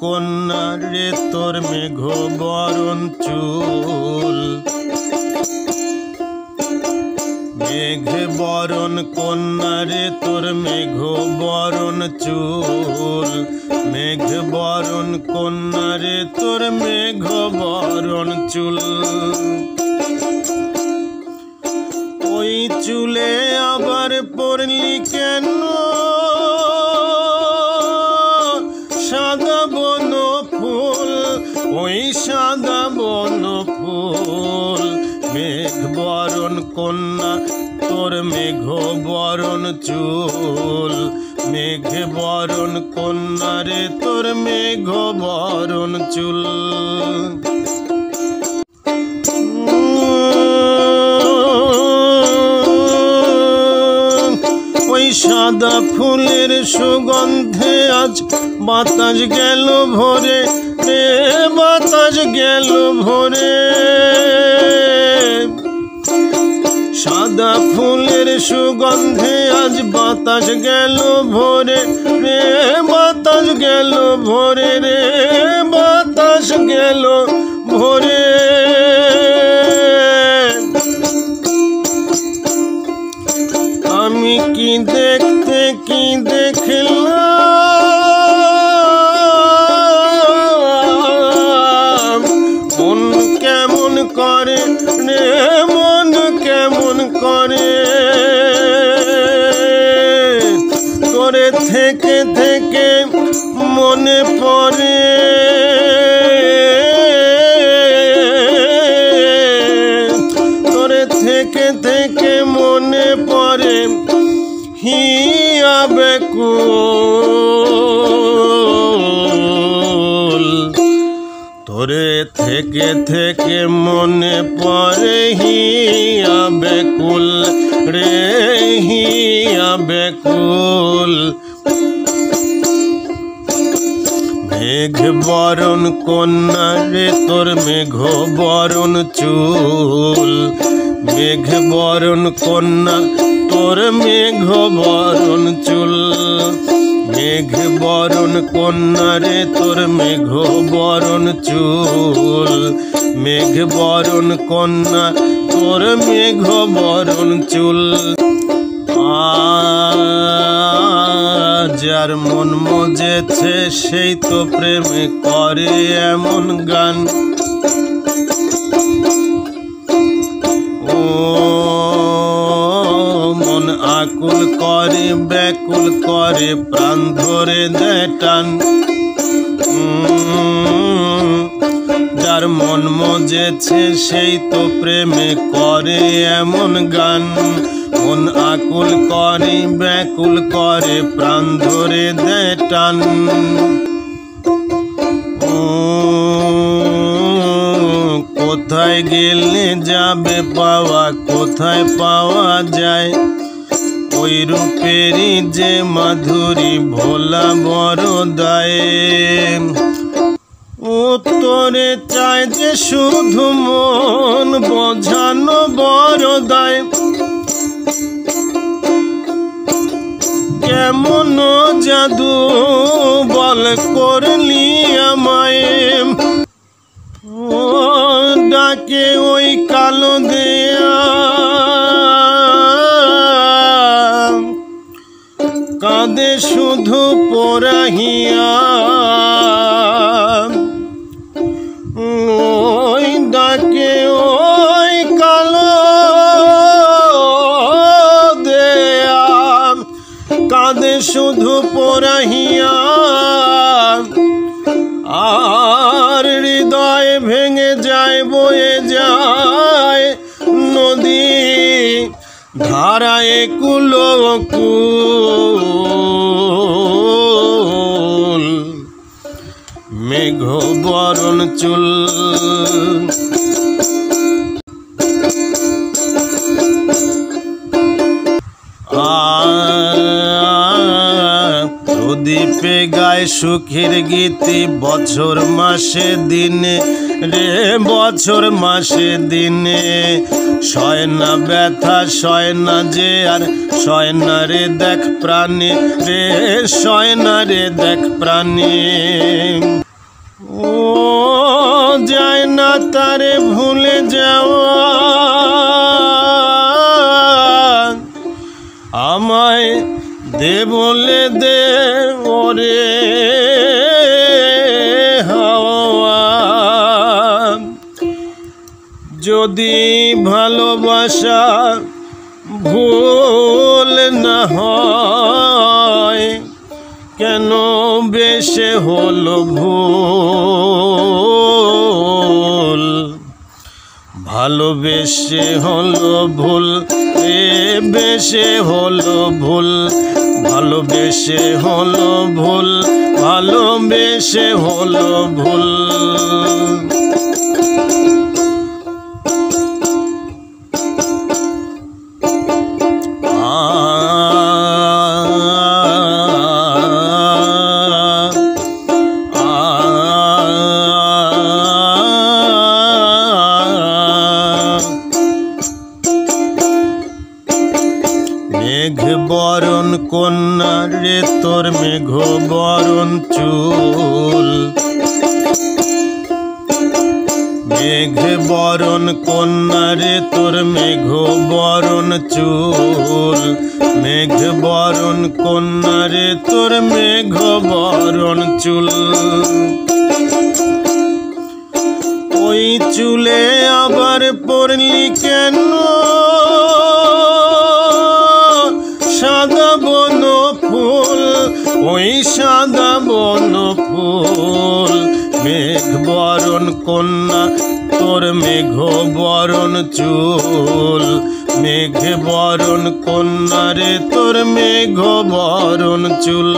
কন্যা রে তোর মেঘ বরণ চুল। মেঘ বরণ কন্যা রে তোর মেঘ বরণ চুল। মেঘ বরণ কন্যা রে তোর মেঘ বরণ চুল। ওই চুলে আবার পড়লি কেন বরণ চুল, মেঘ বরণ কন্যারে, তোর মেঘ বরণ চুল। সাদা ফুলের সুগন্ধে আজ বাতাস গেল ভরে, রে বাতাস গেল ভরে। সাদা ফুলের সুগন্ধে আজ বাতাস গেল ভোরে রে, বাতাস গেল ভোরে রে, বাতাস গেল ভোরে। আমি কি দেখতে, কি দেখলাম? তোরে থেকে থেকে মনে পড়ে। তোরে থেকে থেকে মনে পড়ে। হিয়া বেকুল তোরে থেকে থেকে মনে পড়ে হিয়া বেকুল রে হিয়া বেকুল মেঘ বরণ কন্যা রে, তোর মেঘ বরণ চুল। মেঘ বরণ কন্যা, তোর মেঘ বরণ চুল। মেঘ বরণ কন্যারে, তোর মেঘ বরণ চুল। মেঘ বরণ কন্যা, তোর মেঘ বরণ চুল। যার মন মজেছে, সেই তো প্রেমে করে এমন গান। ও আকুল করে ব্যাকুল করে প্রাণ ধরে দেয় টান। যার মন মজেছে সেই তো প্রেমে করে এমন গান। মন আকুল করে ব্যাকুল করে প্রাণ ধরে দেয় টান। উম, কোথায় গেলে যাবে পাওয়া কোথায় পাওয়া যায়? ওই রূপেরই যে মাধুরী ভোলা বড় দায়ে উত্তরে চায় যে শুধু মন বোঝানো বড় দায় কেমন জাদু বল করলি আমায়। ডাকে পরাহিয়া ওই ডাকে ওই কালো দেয়া। কাঁদে শুধু পরাহিয়া আর হৃদয় ভেঙে যায়, বয়ে যায় নদী। ধারায় কুল মেঘ বরণ চুল। প্রদীপে গায় সুখের গীতি বছর মাসে দিনে রে, বছর মাসে দিনে। সয় না ব্যথা, সয় না যে আর, সয় না রে দেখ প্রাণী রে, সয় না রে দেখ প্রাণী। ও যায় না তারে ভুলে যাওয়া আমায় দে বলে দে ওরে হাওয়া যদি ভালোবাসা ভুল না হয় কেন বেশে হল ভুল? ভালোবেসে হলো ভুল, এ বেশে হলো ভুল। ভালোবেসে হলো ভুল, ভালোবেসে হলো ভুল। কন্যা রে, তোর মেঘ বরণ চুল। মেঘ বরণ কন্যা রে, তোর মেঘ বরণ চুল। মেঘ বরণ কন্যা রে, তোর মেঘ বরণ চুল। ওই চুলে আবার পড়লি কেন? বরণ কন্যা তোর মেঘ বরণ চুল। মেঘ বরণ কন্যা রে তোর মেঘ বরণ চুল।